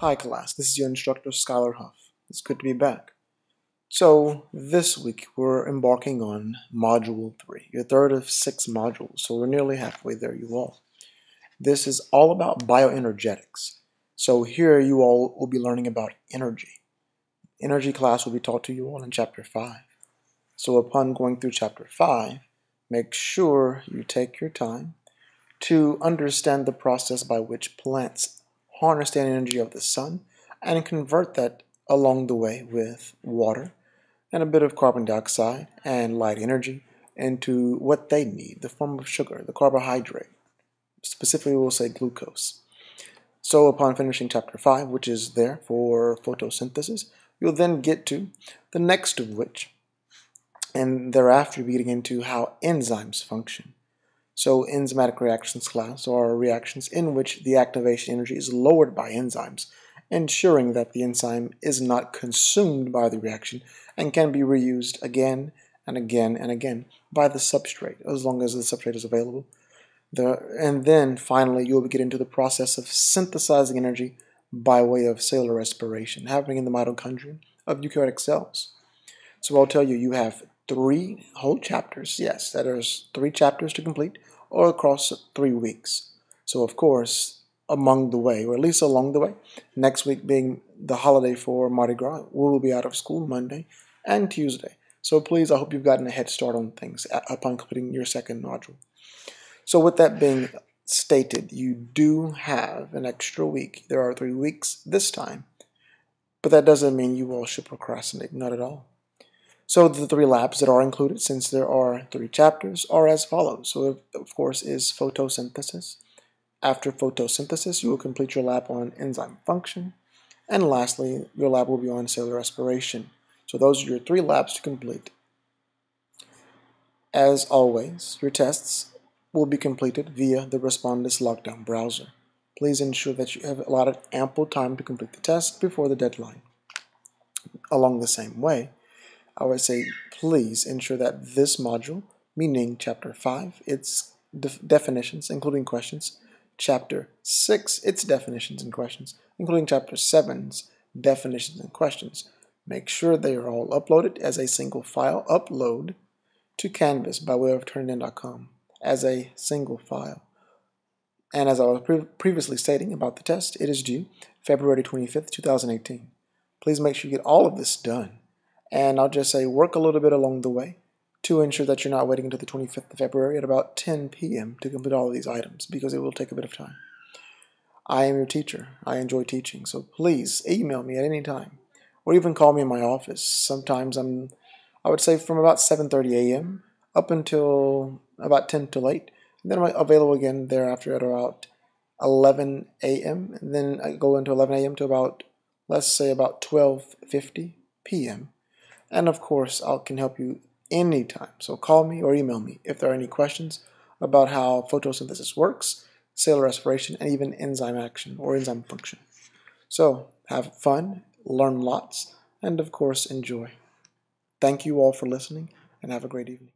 Hi class, this is your instructor Schuyler Huff. It's good to be back. So this week we're embarking on Module 3, your third of six modules, so we're nearly halfway there you all. This is all about bioenergetics. So here you all will be learning about energy. Energy class will be taught to you all in Chapter 5. So upon going through Chapter 5, make sure you take your time to understand the process by which plants harness the energy of the sun and convert that along the way with water and a bit of carbon dioxide and light energy into what they need, the form of sugar, the carbohydrate. Specifically, we'll say glucose. So upon finishing chapter 5, which is there for photosynthesis, you'll then get to the next of which, and thereafter you'll be getting into how enzymes function. So enzymatic reactions class are reactions in which the activation energy is lowered by enzymes, ensuring that the enzyme is not consumed by the reaction and can be reused again and again and again by the substrate, as long as the substrate is available. The, and then finally, you'll get into the process of synthesizing energy by way of cellular respiration, happening in the mitochondria of eukaryotic cells. So I'll tell you, you have three whole chapters. Yes, that is three chapters to complete or across three weeks. So, of course, among the way, or at least along the way, next week being the holiday for Mardi Gras, we will be out of school Monday and Tuesday. So please, I hope you've gotten a head start on things upon completing your second module. So with that being stated, you do have an extra week. There are three weeks this time, but that doesn't mean you all should procrastinate, not at all. So the three labs that are included, since there are three chapters, are as follows. So of course is photosynthesis. After photosynthesis, you will complete your lab on enzyme function. And lastly, your lab will be on cellular respiration. So those are your three labs to complete. As always, your tests will be completed via the Respondus Lockdown browser. Please ensure that you have allotted ample time to complete the test before the deadline. Along the same way, I would say please ensure that this module, meaning chapter 5, its def definitions, including questions, chapter 6, its definitions and questions, including chapter 7's definitions and questions, make sure they are all uploaded as a single file upload to Canvas by way of Turnitin.com as a single file. And as I was pre previously stating about the test, it is due February 25th, 2018. Please make sure you get all of this done and I'll just say work a little bit along the way to ensure that you're not waiting until the 25th of February at about 10 p.m. to complete all of these items because it will take a bit of time. I am your teacher. I enjoy teaching, so please email me at any time or even call me in my office. Sometimes I'm, I would say from about 7.30 a.m. up until about 10 to 8. And then I'm available again thereafter at about 11 a.m. And then I go into 11 a.m. to about, let's say about 12.50 p.m. And of course, I can help you anytime. So call me or email me if there are any questions about how photosynthesis works, cellular respiration, and even enzyme action or enzyme function. So have fun, learn lots, and of course, enjoy. Thank you all for listening, and have a great evening.